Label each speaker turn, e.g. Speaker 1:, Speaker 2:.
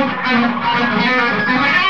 Speaker 1: I'm here to